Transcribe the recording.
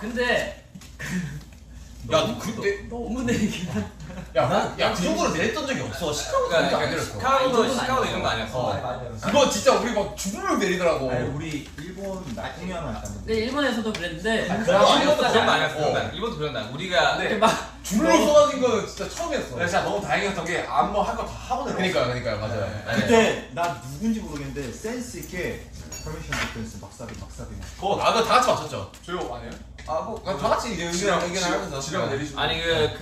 근데 야, 너 그때 너무 내리긴 야, 야, 그 정도로 내렸던 적이 없어. 시카고 그러니까 정도 안 그러니까 내렸어. 시카고도 이 정도는 시카고 아니었어. 이런 거 아니었어. 많이 많이 들었어. 그거 진짜 우리 막 주물럭 내리더라고. 아니 우리 일본 나 공연할 때 근데 일본에서도 그랬는데 아, 그런 그런 거거 아니었어. 아니었어. 그런 거 아니었어. 그런 거 어. 아니었어. 이번도 그런 거 아니야. 우리가 네. 이렇게 막 주물럭 쏟아진 거는 진짜 처음이었어. 진짜 너무 다행이었던 게 안무 할 거 다 하고 내려. 그러니까요, 그러니까요, 맞아요. 아니, 그때 나 누군지 모르겠는데 센스 있게 퍼미션 디펜스 막사비 막사비 막 그거 아, 그거 다 같이 맞췄죠. 조용 아니에요? 아, 뭐, 다 같이 이제 의견 의견 하면서. 지령 내리시고. 아니 그